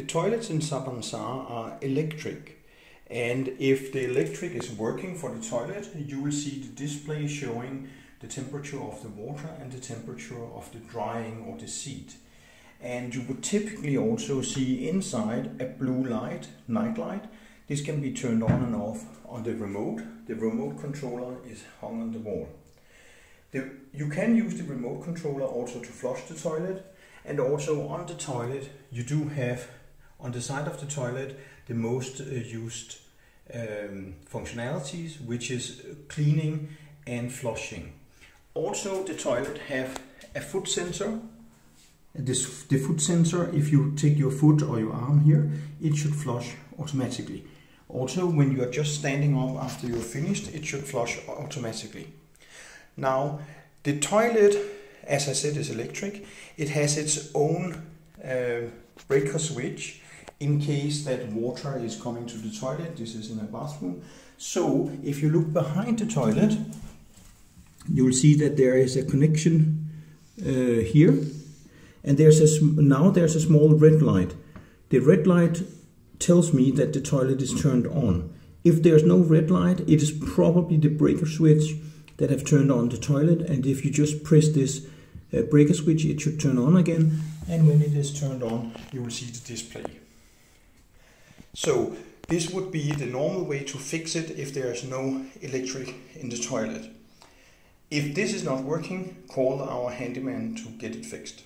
The toilets in Sawan Sa are electric and if the electric is working for the toilet you will see the display showing the temperature of the water and the temperature of the drying or the seat. And you would typically also see inside a blue light, night light. This can be turned on and off on the remote. The remote controller is hung on the wall. The, you can use the remote controller also to flush the toilet and also on the toilet you do have on the side of the toilet the most uh, used um, functionalities which is cleaning and flushing. Also the toilet have a foot sensor. This, the foot sensor, if you take your foot or your arm here, it should flush automatically. Also when you are just standing up after you're finished, it should flush automatically. Now the toilet, as I said, is electric. It has its own uh, breaker switch in case that water is coming to the toilet. This is in a bathroom. So if you look behind the toilet, you will see that there is a connection uh, here. And there's a now there's a small red light. The red light tells me that the toilet is turned on. If there's no red light, it is probably the breaker switch that have turned on the toilet. And if you just press this uh, breaker switch, it should turn on again. And when it is turned on, you will see the display. So this would be the normal way to fix it if there is no electric in the toilet. If this is not working, call our handyman to get it fixed.